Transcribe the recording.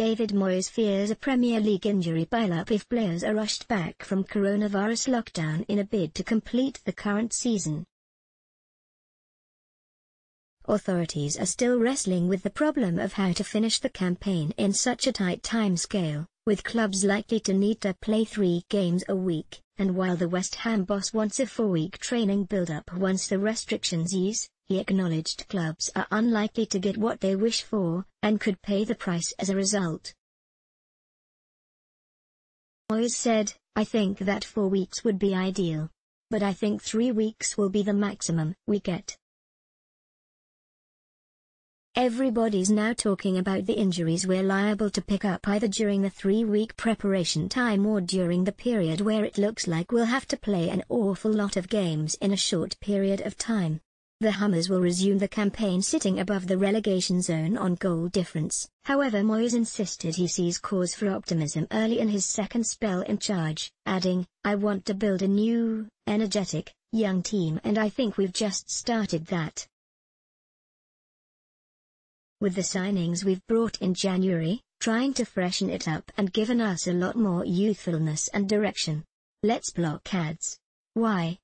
David Moyes fears a Premier League injury pile-up if players are rushed back from coronavirus lockdown in a bid to complete the current season. Authorities are still wrestling with the problem of how to finish the campaign in such a tight timescale, with clubs likely to need to play three games a week, and while the West Ham boss wants a four-week training build-up once the restrictions ease, he acknowledged clubs are unlikely to get what they wish for, and could pay the price as a result. Moyes said, I think that four weeks would be ideal. But I think three weeks will be the maximum we get. Everybody's now talking about the injuries we're liable to pick up either during the three-week preparation time or during the period where it looks like we'll have to play an awful lot of games in a short period of time. The Hammers will resume the campaign sitting above the relegation zone on goal difference. However Moyes insisted he sees cause for optimism early in his second spell in charge, adding, I want to build a new, energetic, young team and I think we've just started that. With the signings we've brought in January, trying to freshen it up and given us a lot more youthfulness and direction. Let's block ads. Why?